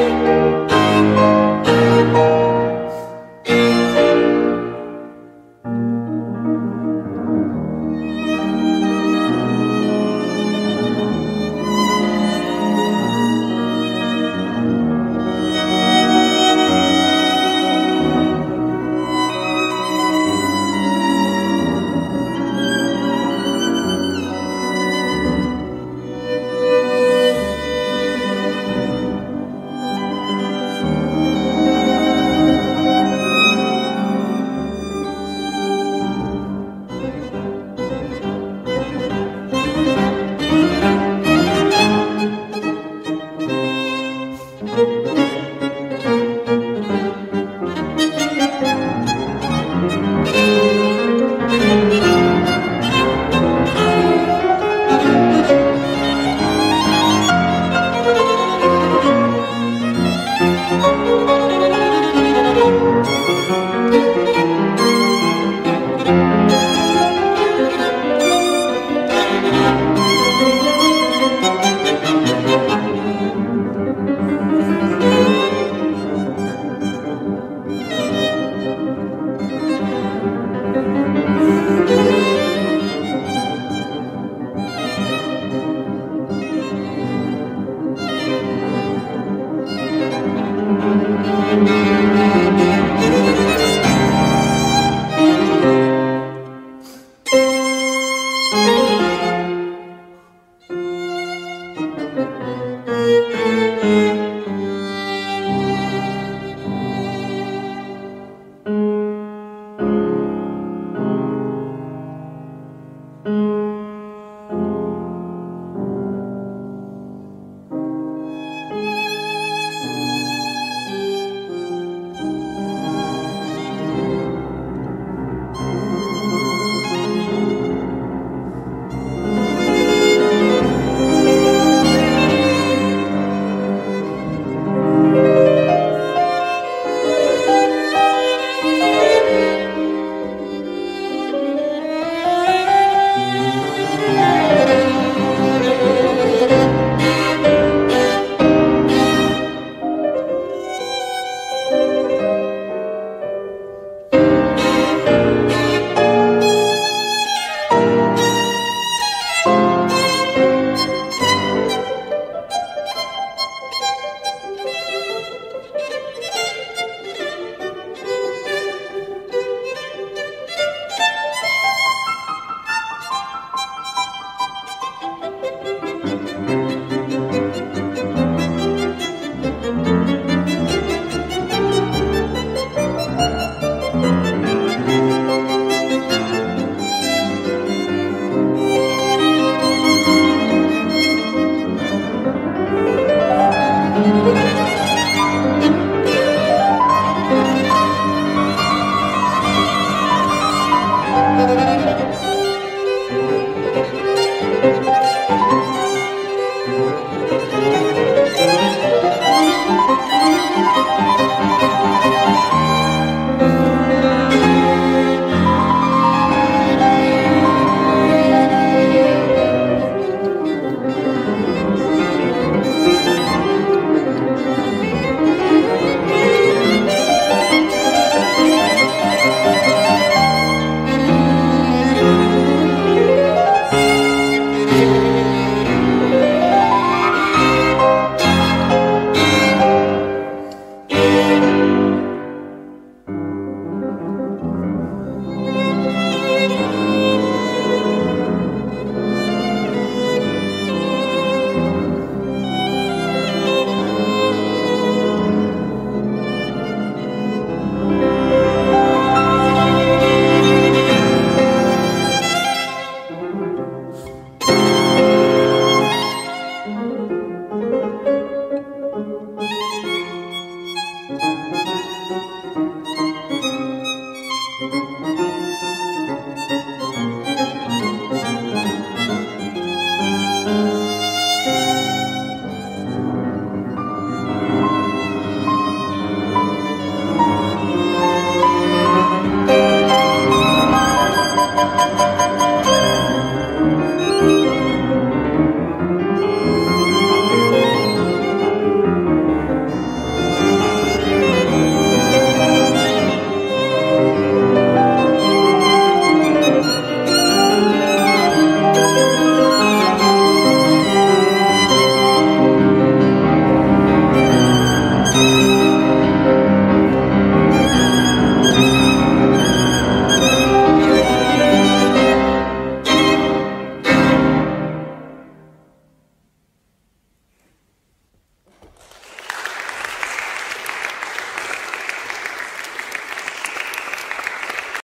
Música